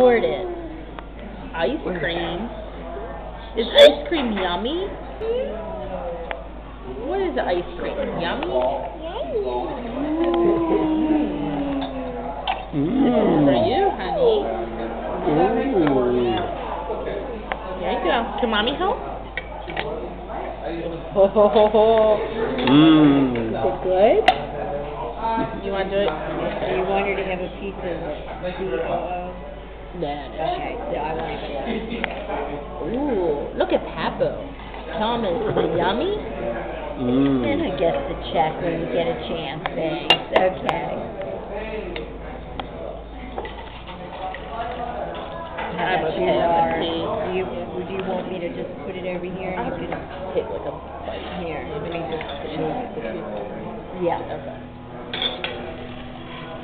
afford it. Ice cream. Is ice cream yummy? What is ice cream? Yummy? Mm. For you, honey. Ooh. There you go. Can mommy help? Ho ho ho ho. Mm. Is it good? You want to do it? You want her to have a piece of the, uh, No, no. okay, so I won't even look. Ooh, look at Papu. Tell him is it yummy? And Mm. I guess the check when you get a chance, thanks, okay. How about you, I'm Laura? okay. Do you, would you want me to just put it over here I'll and you just can, take like a bite. here, let me just move it. Yeah, Okay.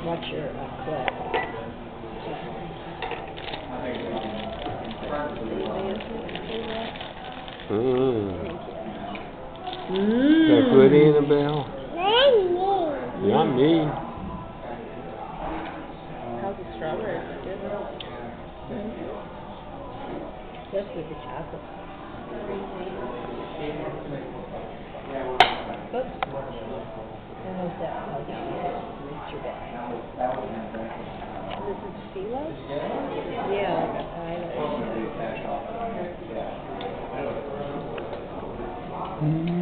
watch your uh, clip. Mm. Mmm. That good, Annabelle? Yummy. How's the strawberry? Good. Just with the chocolate. Oops. Almost that, oh, no, it's your bad. This is phyllo? Yeah, Mm-hmm.